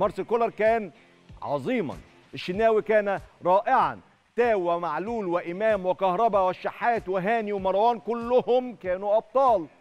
مارسيل كولر كان عظيما. الشناوي كان رائعا. تاو ومعلول وإمام وكهربا والشحات وهاني ومروان كلهم كانوا أبطال.